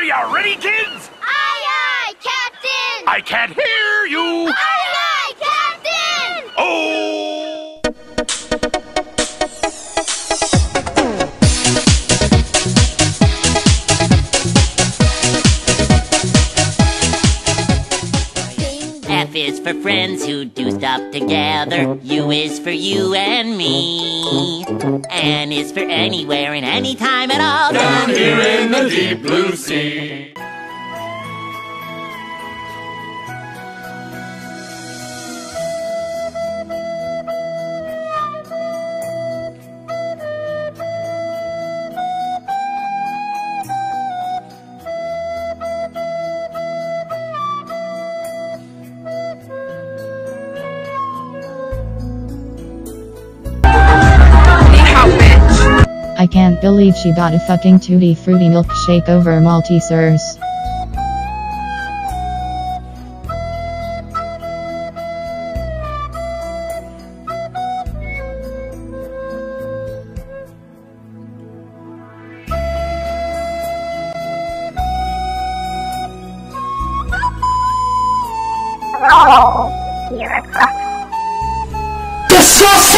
Are you ready, kids? Aye, aye, Captain! I can't hear you. Aye, is for friends who do stuff together. U is for you and me. N is for anywhere and anytime at all. Down here in the deep blue sea. I can't believe she got a fucking tutti fruity milkshake over Maltesers. Oh, Disgusting!